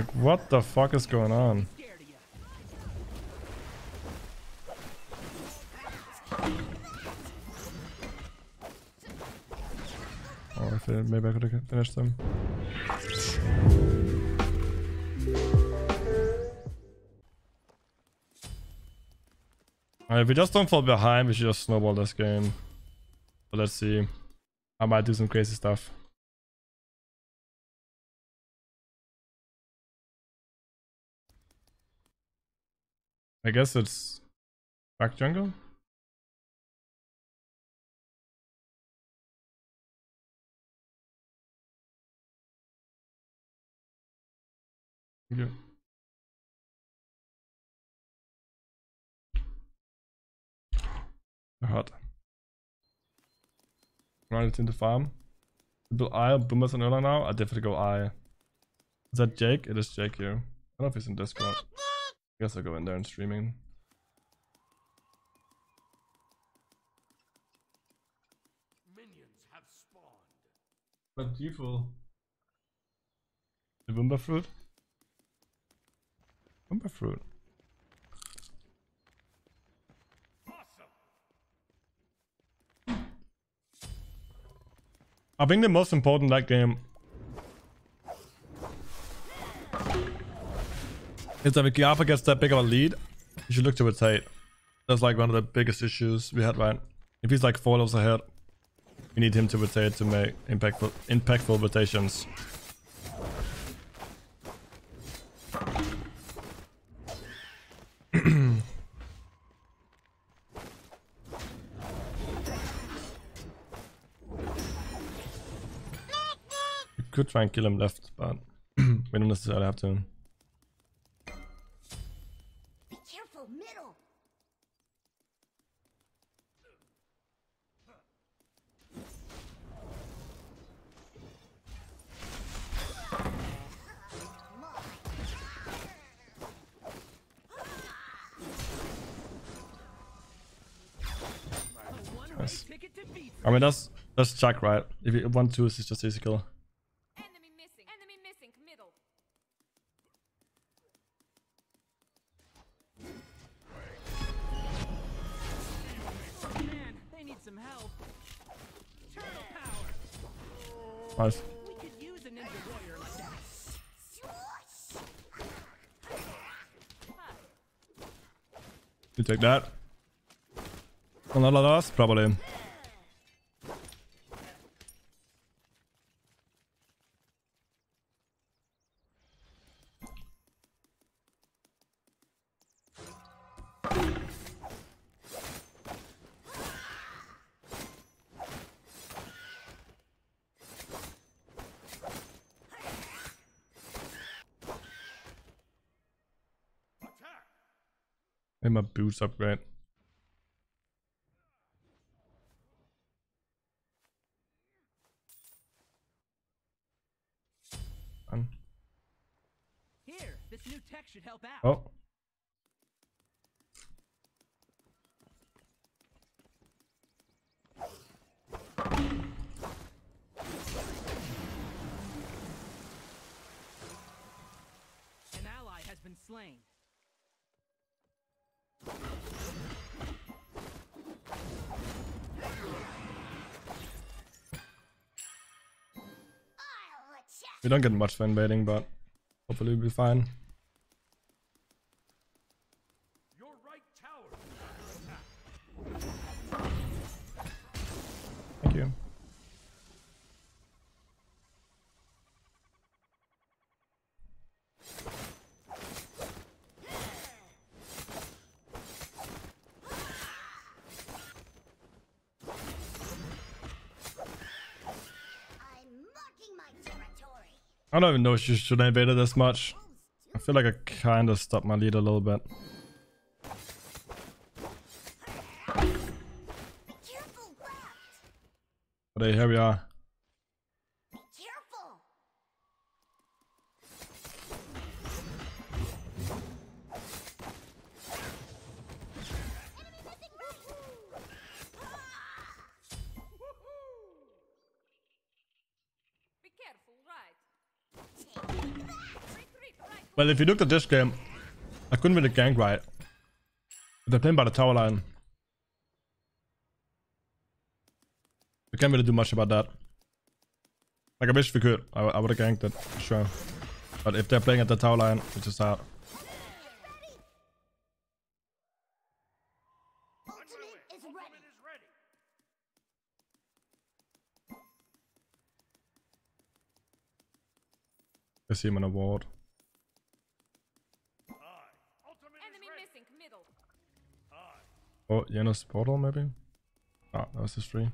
Like, what the fuck is going on? Oh, it, maybe I could have finished them. If we just don't fall behind, we should just snowball this game. But let's see. I might do some crazy stuff. I guess it's back jungle. Yeah. Hot. Run it into farm. Double I, Boomers and Erla now? I definitely go I. Is that Jake? It is Jake here. I don't know if he's in Discord. I guess I'll go in there and streaming. Minions have spawned. But beautiful. The Boomba fruit? Boomba fruit. Awesome. I think the most important that game um, is that Giafa gets that big of a lead, you should look to rotate. That's like one of the biggest issues we had, right? If he's like four levels ahead, we need him to rotate to make impactful impactful rotations. Could try and kill him left, but we don't necessarily have to. I mean that's that's Chaac, right? If you want to, it's just physical. Enemy missing. Enemy missing. Middle. Man, they need some help. Turtle power. Nice. We could use a ninja warrior like that. You take that. Another loss, probably. Made my boots upgrade. We don't get much fan baiting, but hopefully we'll be fine. Your right tower is under attack. Thank you. I'm marking my territory. I don't even know if you should invade it this much. I feel like I kind of stopped my lead a little bit. But hey, here we are. Well, if you looked at this game, I couldn't really gank right. They're playing by the tower line. We can't really do much about that. Like, I wish we could. I, I would have ganked it, sure. But if they're playing at the tower line, it's just out. I see him on. Oh, Janus portal, maybe? Ah, that was his tree.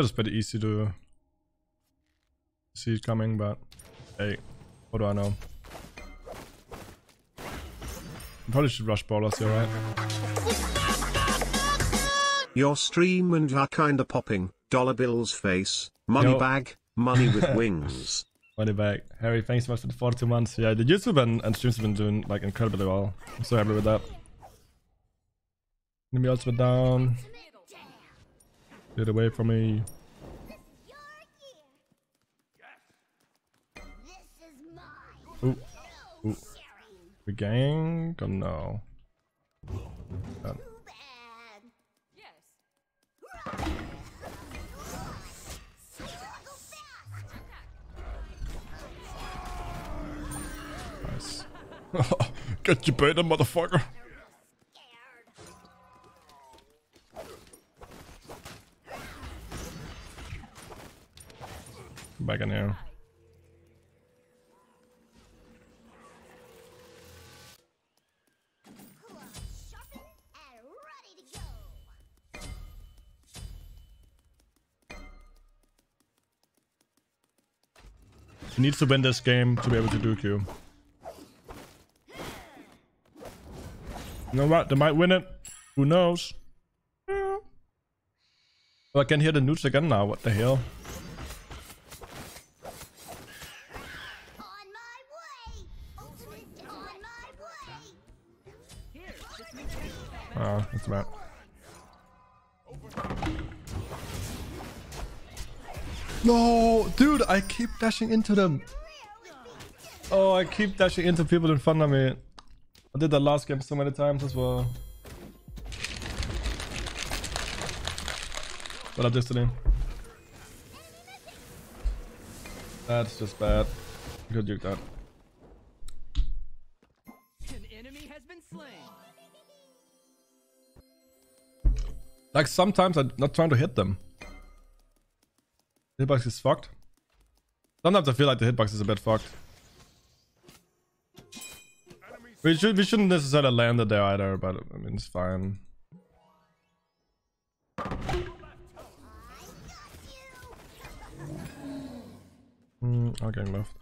That is pretty easy to see it coming, but hey, what do I know? Probably should rush ballers here, right? Your stream and are kinda popping. Dollar bills face, money Yo. bag, money with wings. Money bag. Harry, thanks so much for the 42 months. Yeah, the YouTube and, and streams have been doing like incredibly well. I'm so happy with that. Enemy ultimate down. Middle. Get away from me. You're here. Yes. This is mine. Ooh. No Ooh. sharing. We gang? Oh no. Too bad. Yes. Struggle fast. Nice. Get your beta, motherfucker. Back in. He needs to win this game to be able to do Q. You know what? They might win it. Who knows? Yeah. I can hear the newts again now. What the hell? Bad. No, dude, I keep dashing into them. Oh, I keep dashing into people in front of me. I did that last game so many times as well. What up, Destiny? That's just bad. Good duke that. Like sometimes I'm not trying to hit them. The Hitbox is fucked. Sometimes I feel like the hitbox is a bit fucked. We should we shouldn't necessarily land it there either, but I mean it's fine. Mm, I'll gank left.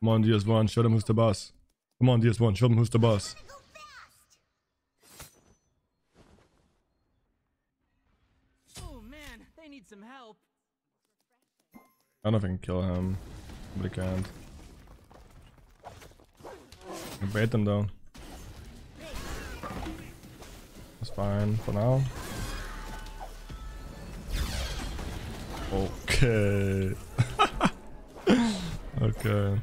Come on, DS1, show them who's the boss. Come on, DS1, show them who's the boss. Some help. I don't know if I can kill him. But I can't. I bait them down. That's fine for now. Okay. okay.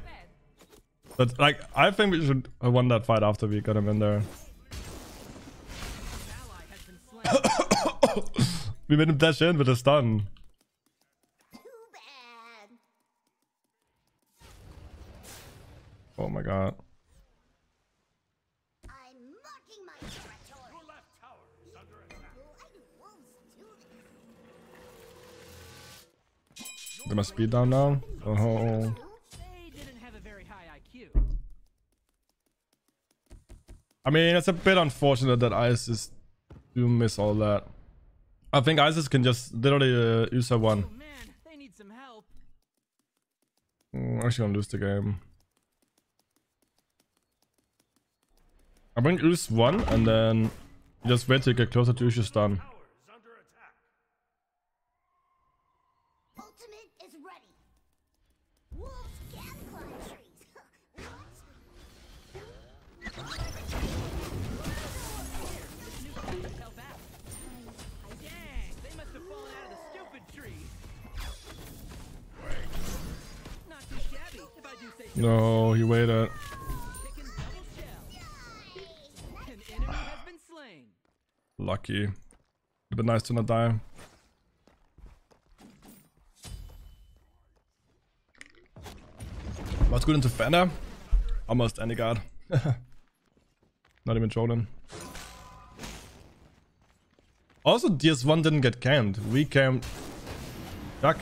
But like, I think we should won that fight after we got him in there. Oh my territory. Your left tower is under attack. Bloody wolves too. Get my speed down now. Oh. They. I mean, it's a bit unfortunate that Isis do miss all that. I think Isis can just literally uh, use a one. Oh man, they need some help. Mm, actually gonna lose the game. I bring Us one and then you just wait till you get closer to Us's stun. No, he waited. Lucky. Would've been nice to not die. What's good into Fender? Almost any guard. not even Jordan. Also, DS1 didn't get camped. We camped. Duck.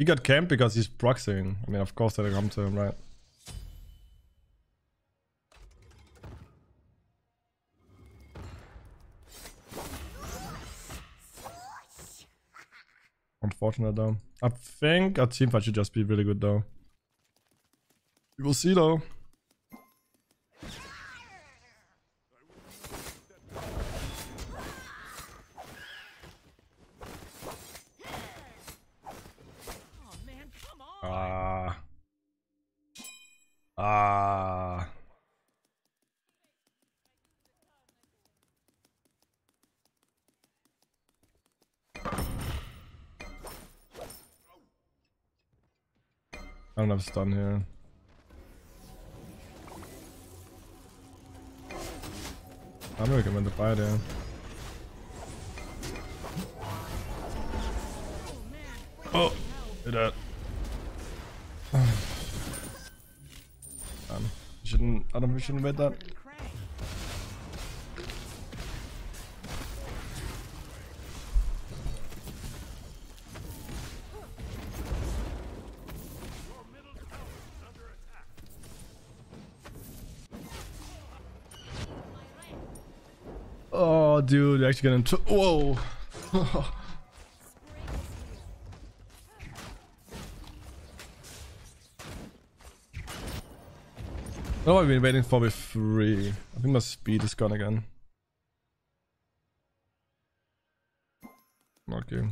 He got camped because he's proxying. I mean, of course they come to him, right? Unfortunate though. I think our team fight should just be really good though. We will see though. I don't have stun here. I'm gonna recommend the buy there. Oh, did that. Um, shouldn't I don't think we shouldn't have made that. Oh, dude, you're actually. T- Whoa. What have I been waiting for with three? I think my speed is gone again. Okay.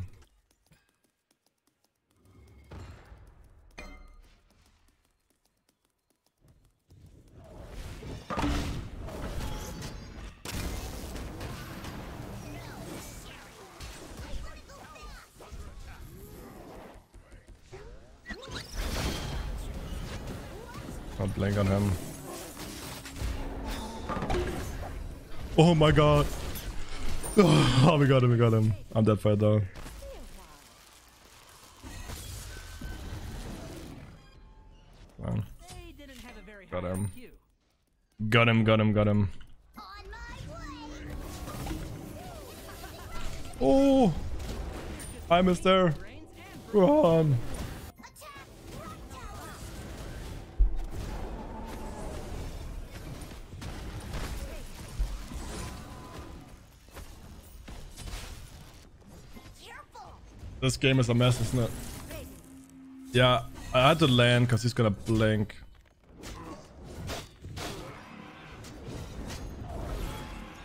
Oh my god. Oh, we got him, we got him. I'm dead it though. Got him. Got him, got him, got him. Oh! Mister. Brains and Run! This game is a mess, isn't it? Yeah, I had to land because he's gonna blink.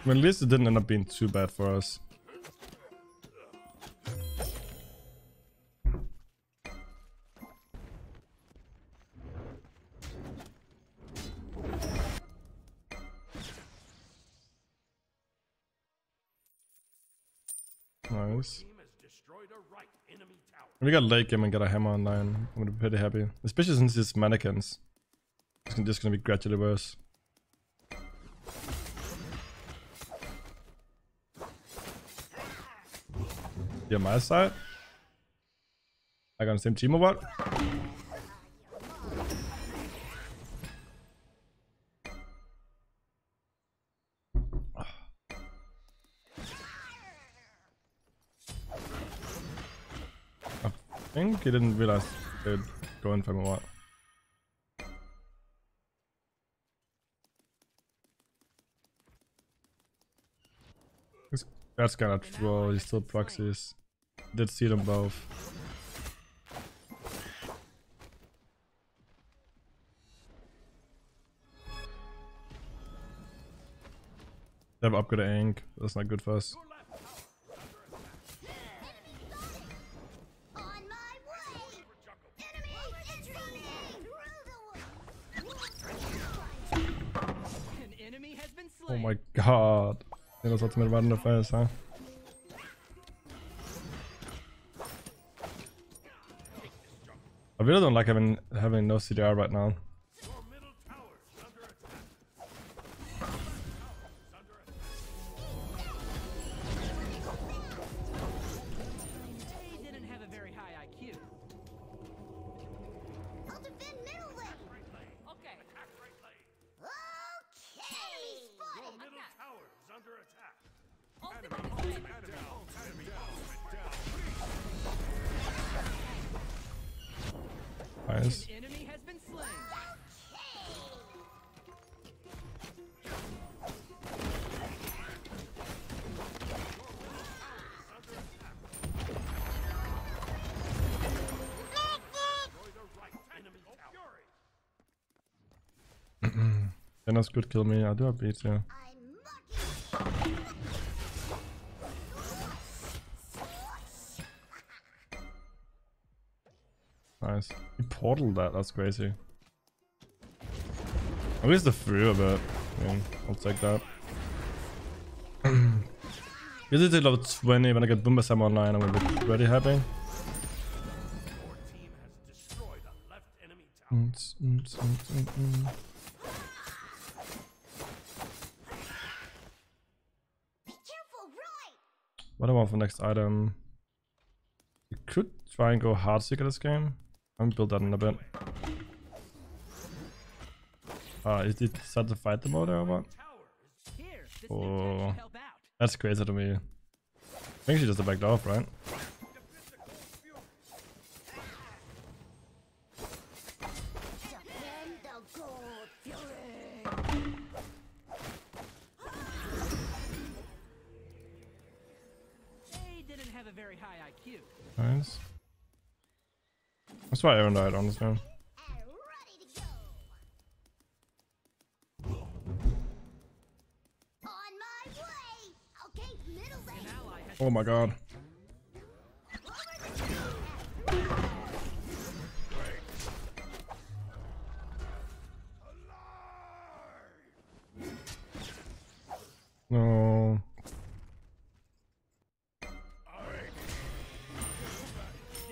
I mean, at least it didn't end up being too bad for us. We got late game and get a hammer online. I'm gonna be pretty happy. Especially since it's mannequins. It's just gonna be gradually worse. On my side? I got the same team or what? He didn't realize. they'd go in for him what? That's gonna troll, he still proxies. Did see them both. Have upgraded ink, that's not good for us. I really don't like having having no CDR right now. Could kill me. I do have beats, yeah. Nice. He portaled that, that's crazy. At least the through a bit. I mean, I'll take that. Is it level 20 when I get Boomba Sam online? I'm gonna be really happy. Mm, mm, mm, mm, mm. Be careful, right! What do I want for next item? You could try and go hard seeker this game. I'm build that in a bit. Ah, is it set to fight the mode or what? Tower is Here, this Oh. new tech should help out. That's crazy to me. I think she just backed off, right? That's why Aaron died, honestly. Oh my god. No.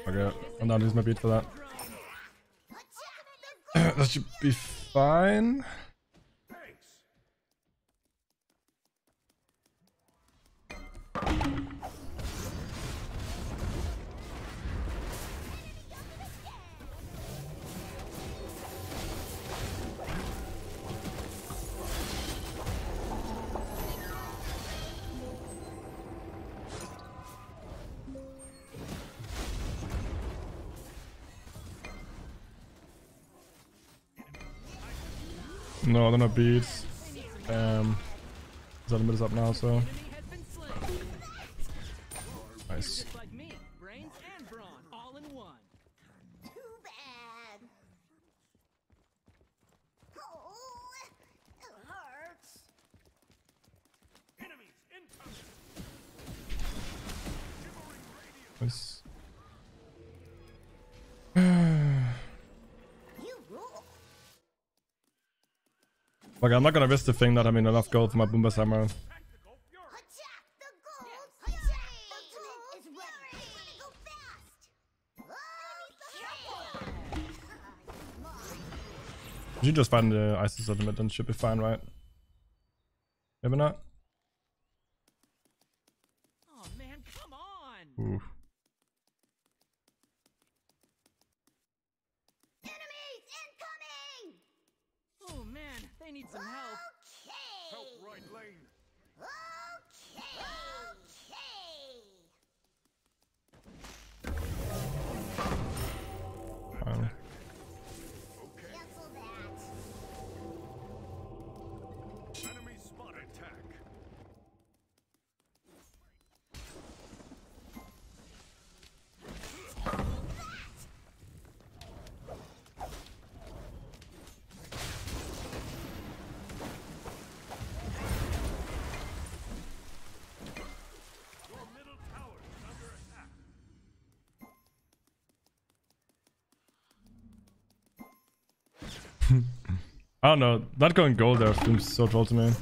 Okay, I'm not losing my beat for that. Should be fine. They're not beats. Um, Zedmid is up now, so nice. Just like me, brains and brawn, all in one. Too bad! Oh, it hurts! Enemies incoming. nice. You rule! Okay, I'm not gonna risk the thing that having enough gold for my Bumba Hammer. Tactical fury. Attack the gold! Attack the gold! is ready! Go fast! Okay! You should just find the Isis ultimate, then should be fine, right? Maybe not? Oh man, come on! Oof. I don't know. Not going gold there seems so troll to me.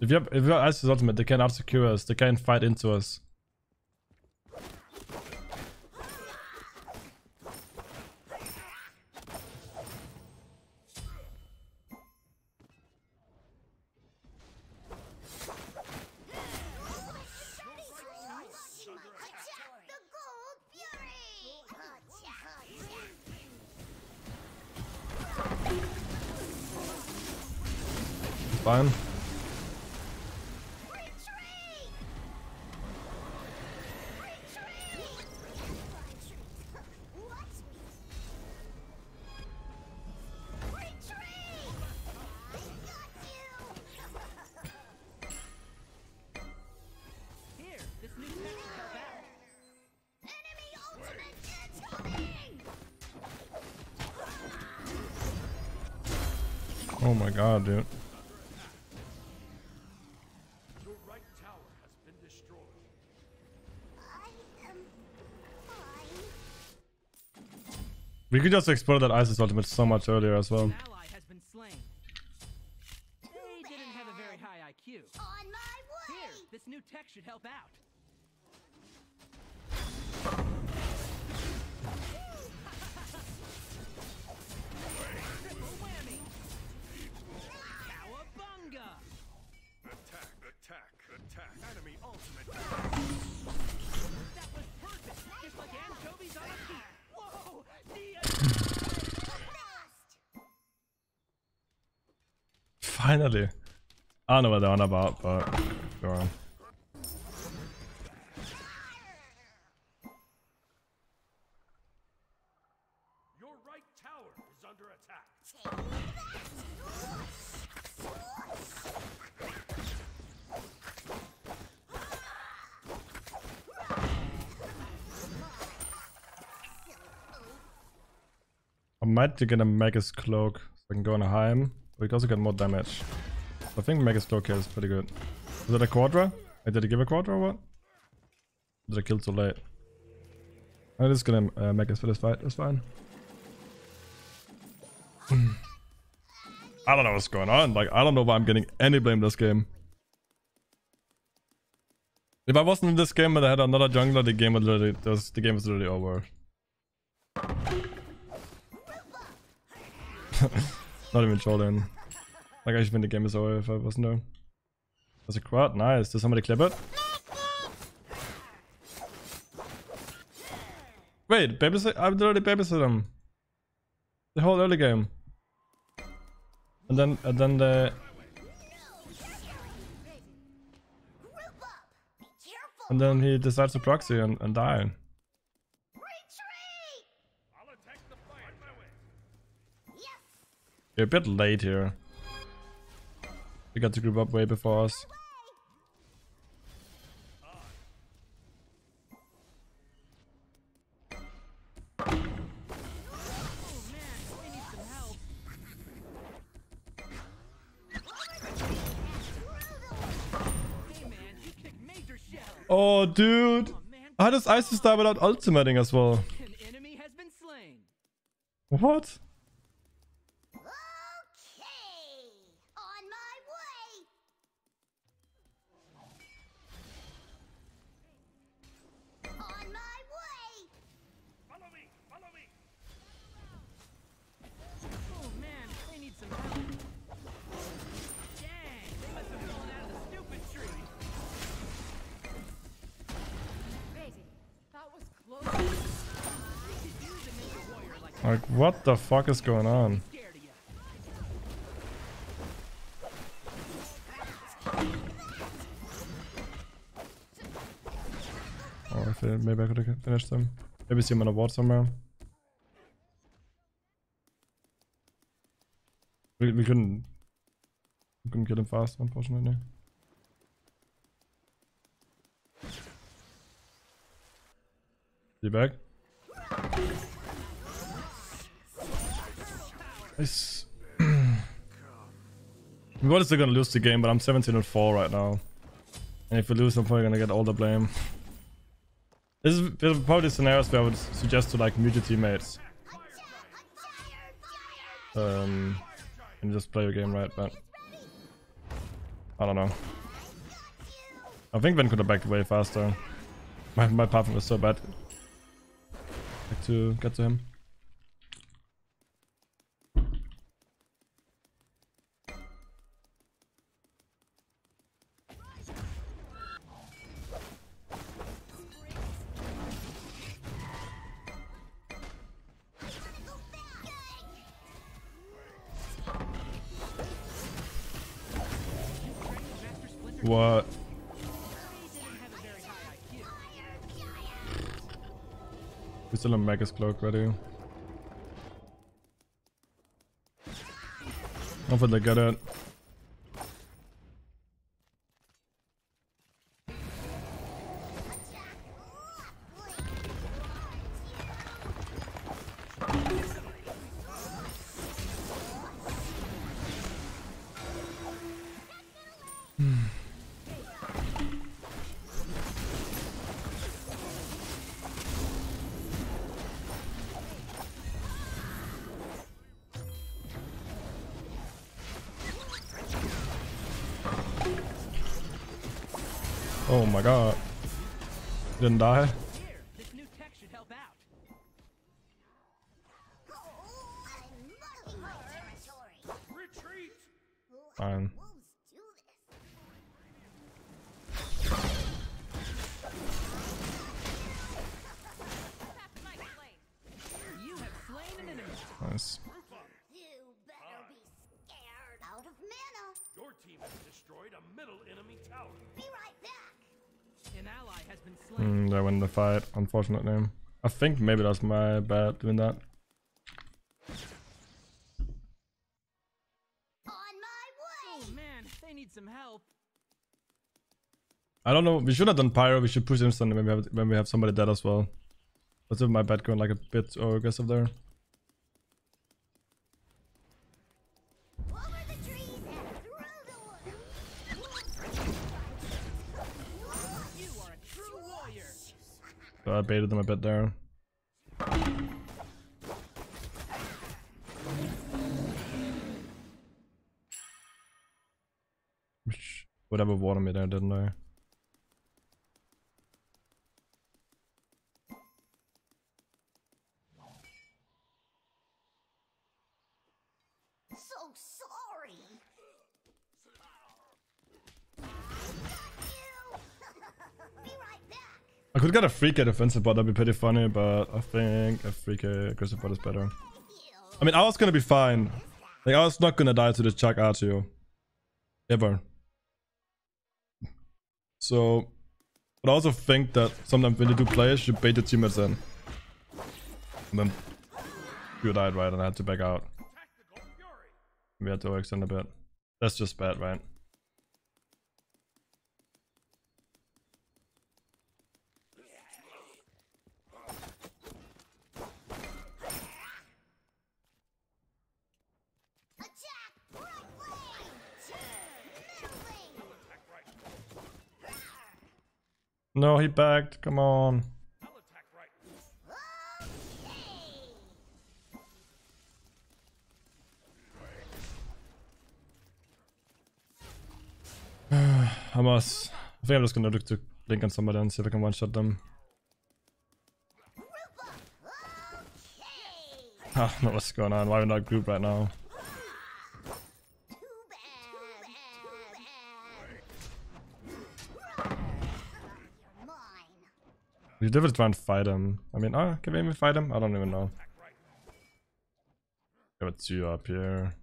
If you have if you have Ice's ultimate, they can secure us. They can fight into us. Incoming! Oh my god, dude. Your right tower has been destroyed. I am fine. We could just explore that Isis ultimate so much earlier as well. Finally. I don't know what they're on about, but go on. Your right tower is under attack. I might get a Magus Cloak so I can go on a Heim. We can also get more damage. I think Cloak here is pretty good. Is that a Quadra? Wait, did he give a Quadra or what? Did I kill too late? I'm just gonna uh, Magus for this fight, that's fine. I don't know what's going on. Like, I don't know why I'm getting any blame this game. If I wasn't in this game and I had another jungler, the game would literally, this, the game was literally over. Not even trolling. Like, I should think the game as well if I wasn't there. There's a quad, nice. Did somebody clip it? Wait, babysit? I literally babysit him. The whole early game. And then, and then the, and then he decides to proxy and, and die. Retreat! I'll attack the fight. On my way. Yes! You're a bit late here. We got to group up way before us. Oh man, we need some help. Hey man, you kicked major shell. Oh, dude. How does Isis die without ultimating as well? an enemy has been slain. What? Like what the fuck is going on? Oh, it, maybe I could have finished them. Maybe see him on a ward somewhere. We, we couldn't. We couldn't kill him fast, unfortunately. You back? Nice. we were still gonna lose the game, but I'm 17 and 4 right now. And if we lose, I'm probably gonna get all the blame. This is probably scenarios where I would suggest to like mute your teammates. um, and just play your game right, but I don't know. I think Ben could have backed way faster. My my path was so bad. Like to get to him. Magus cloak ready. Hopefully they get it. Oh my god. Didn't die. They win fight, unfortunately. I think maybe that's my bad doing that. On my Oh man, they need some help. I don't know. We should have done Pyro. We should push instant when we have when we have somebody dead as well. That's if my bad going like a bit over aggressive there. I baited them a bit there. Which- Whatever water me there, didn't I? So sorry. You. be right back. I could get a free K defensive bot, that'd be pretty funny, but I think a free K aggressive bot is better. I mean, I was gonna be fine. Like, I was not gonna die to the Chaac Artio. Ever. So, but I also think that sometimes when you do plays, you bait the teammates in. And then you died, right? And I had to back out. We had to extend a bit. That's just bad, right? Attack right lane. Middle lane. Attack right. No, he backed. Come on. I'll attack right. Okay. I must. I think I'm just gonna look to link on somebody and see if I can one shot them. Ah, no, what's going on? Why are we not group right now? We did try and fight him. I mean, oh, can we even fight him? I don't even know. Got two up here.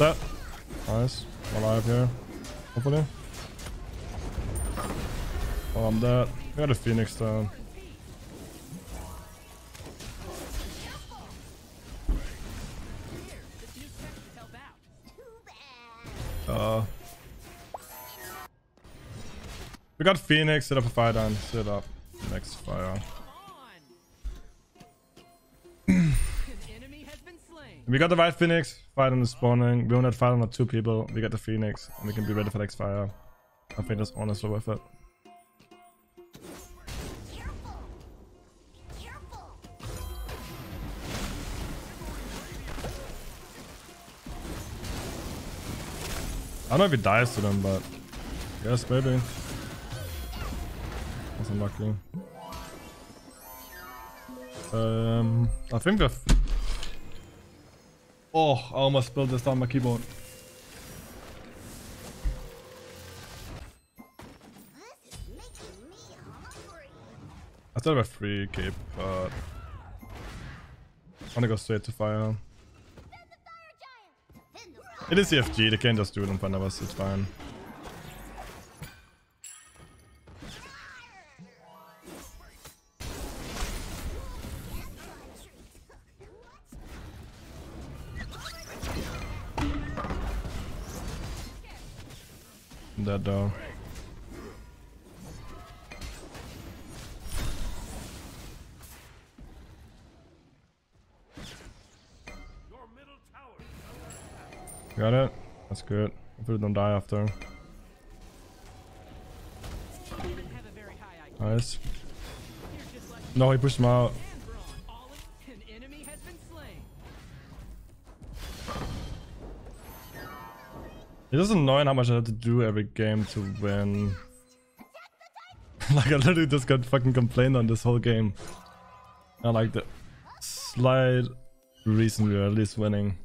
That. Nice. Alive here. Hopefully. I'm dead. We got a phoenix down. Uh, we got Phoenix, set up a fire down, set up We got the right Phoenix, fight on the spawning. We only had fight on the two people. We get the Phoenix, and we can be ready for next fire. I think that's honestly worth it. I don't know if he dies to them, but yes, maybe. That's unlucky. Um, I think the. Oh, I almost spilled this on my keyboard. I still have a free cape, but I'm gonna go straight to fire. It is CFG, they can just do it of us, it's fine. Middle tower Got it? That's good. Hopefully don't die after. Nice. No, he pushed him out. It is annoying how much I have to do every game to win. like I literally just got fucking complained on this whole game. I like the slight reason we are at least winning.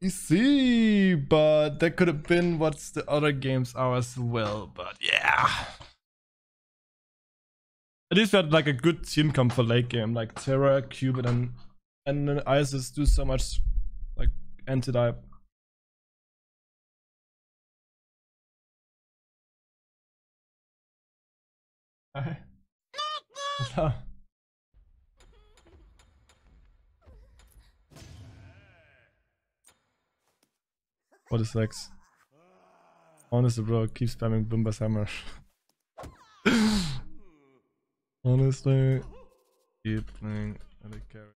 You see, but that could have been what's the other games are as well. But yeah, at least we had like a good team come for late game, like Terra, Cupid, and and then Isis do so much like anti-dive. Hi. What is Lex? Honestly, bro, keep spamming Bumba's hammer. Honestly, keep playing. Don't care.